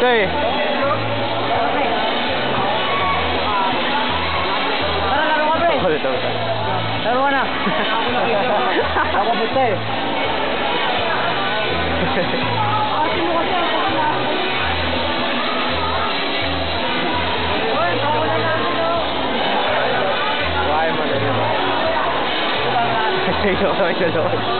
Okay. Joder, todo. ¿Estás buena? Agua usted. Ay, madre mía. Yo, yo, yo.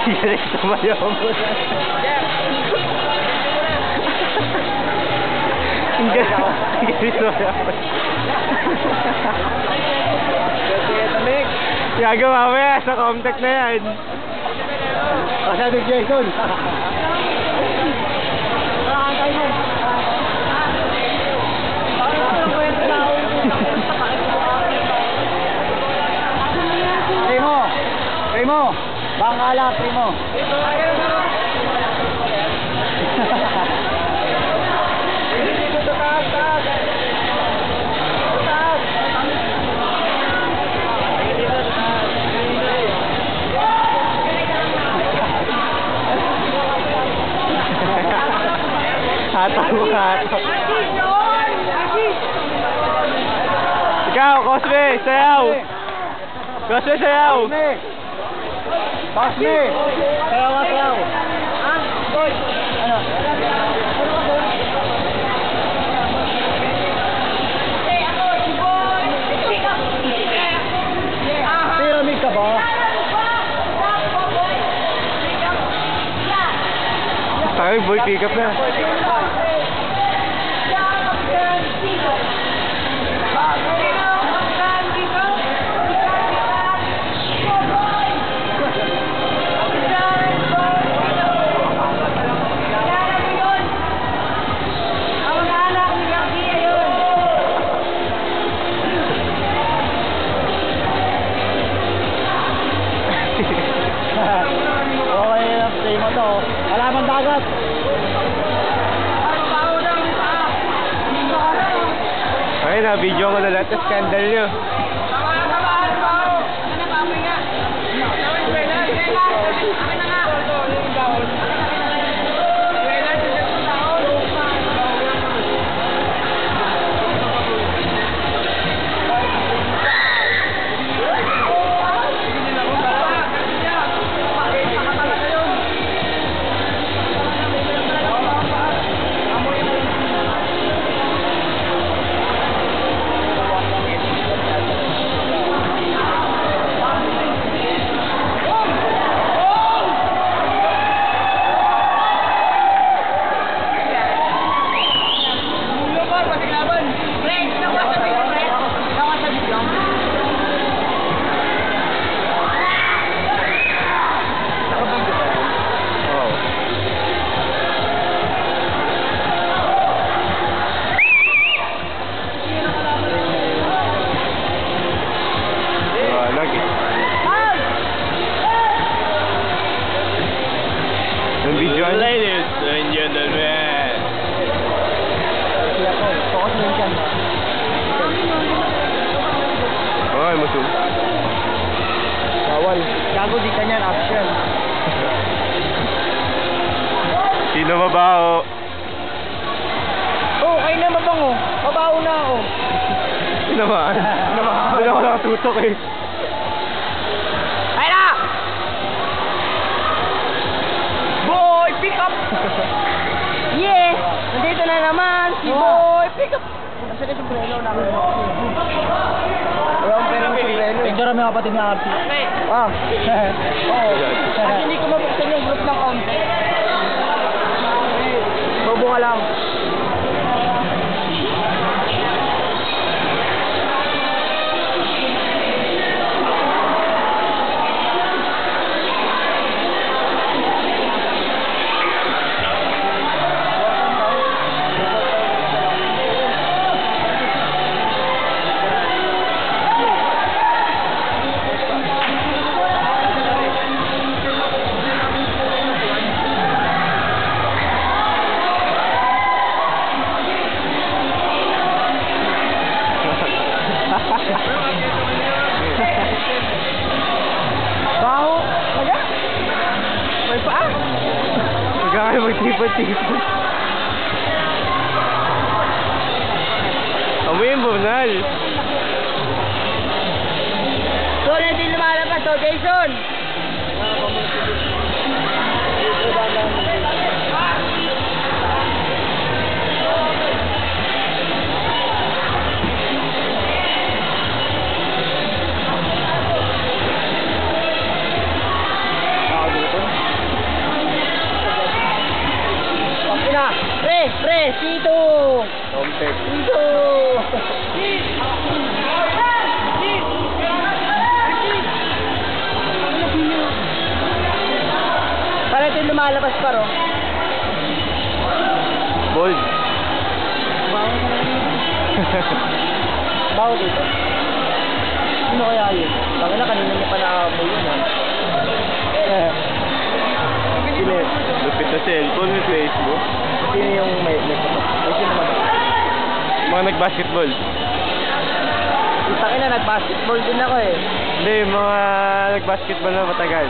Iyarik tumayo mo. Ang galit tumayo mo. Yaga mamaya, sa contact na yan. Masyado Jason. Primo! Primo! Bangala, Primo! Hataw mo, hataw. Ikaw, Cosme, sayaw. Cosme, sayaw. Basme! Basme! Sayaw ka, sayaw! Ano? Pyramid ka ba? Tayo, boy, pick up na. okay na, play mo to. Alaman dagat. Ay, na, video ko na lahat scandal nyo. Oh. Yung video Ladies and gentlemen. Okay, musum. Bawal. Gago di kanyan, action. Sino mabaho? Oh, kayo na mabango. Mabaho na ako. Sino naman? Sino ba? Doon ako nakatutok eh. yeah! Nandito na naman si Boy, pick up! Nasa na sombrero na ako. Wala pera ng sombrero. Picture kami kapatid niya Archie. Ah. Oo. Kasi hindi ko mabuksan yung group ng konti. Bobo ka lang. Huwag ka kayo magtipon-tipon. Amoy yung bunal. So, natin lumalabas. So, Jason. Pina, lumalabas pa ro. Bold. Bawo dito. Sino kaya yun? Baka na kanina niya pa nakakapo yun ha. Eh. Sino yun? Lupit na cellphone with Facebook. Sino yung may may sino naman? Mga nag-basketball. Kita na nag-basketball din ako eh. Hindi, mga nag-basketball na matagal.